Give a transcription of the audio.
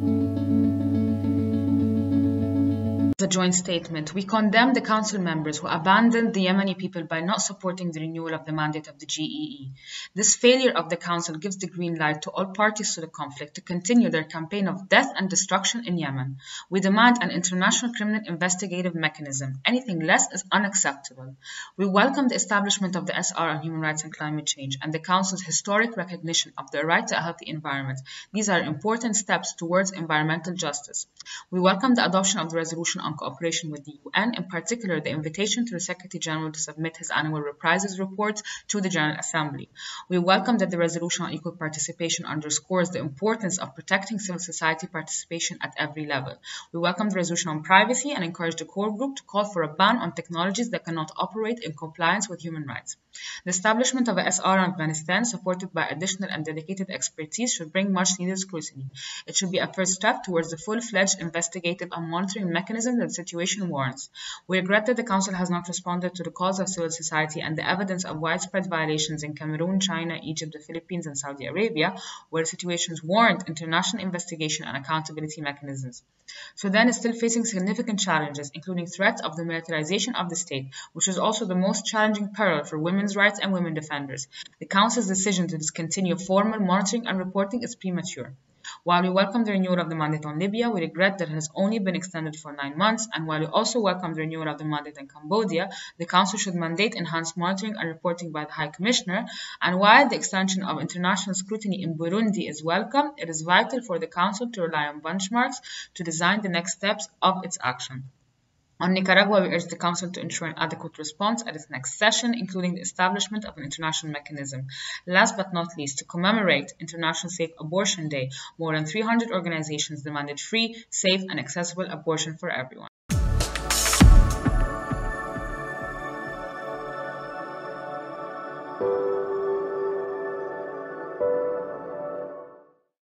Mm-hmm. Joint statement. We condemn the council members who abandoned the Yemeni people by not supporting the renewal of the mandate of the GEE. This failure of the council gives the green light to all parties to the conflict to continue their campaign of death and destruction in Yemen. We demand an international criminal investigative mechanism. Anything less is unacceptable. We welcome the establishment of the SR on human rights and climate change and the council's historic recognition of the right to a healthy environment. These are important steps towards environmental justice. We welcome the adoption of the resolution on cooperation with the UN, in particular the invitation to the Secretary General to submit his annual reprisals report to the General Assembly. We welcome that the resolution on equal participation underscores the importance of protecting civil society participation at every level. We welcome the resolution on privacy and encourage the core group to call for a ban on technologies that cannot operate in compliance with human rights. The establishment of a SR in Afghanistan, supported by additional and dedicated expertise, should bring much needed scrutiny. It should be a first step towards the full fledged investigative and monitoring mechanism that situation warrants. We regret that the Council has not responded to the calls of civil society and the evidence of widespread violations in Cameroon, China, Egypt, the Philippines, and Saudi Arabia, where situations warrant international investigation and accountability mechanisms. Sudan is still facing significant challenges, including threats of the militarization of the state, which is also the most challenging peril for women's rights and women defenders. The Council's decision to discontinue formal monitoring and reporting is premature. While we welcome the renewal of the mandate on Libya, we regret that it has only been extended for nine months, and while we also welcome the renewal of the mandate in Cambodia, the Council should mandate enhanced monitoring and reporting by the High Commissioner, and while the extension of international scrutiny in Burundi is welcome, it is vital for the Council to rely on benchmarks to design the next steps of its action. On Nicaragua, we urge the Council to ensure an adequate response at its next session, including the establishment of an international mechanism. Last but not least, to commemorate International Safe Abortion Day, more than 300 organizations demanded free, safe, and accessible abortion for everyone.